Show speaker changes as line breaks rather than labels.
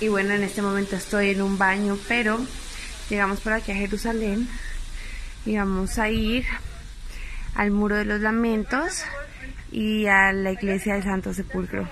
Y bueno, en este momento estoy en un baño, pero llegamos por aquí a Jerusalén y vamos a ir al Muro de los Lamentos y a la iglesia del Santo Sepulcro.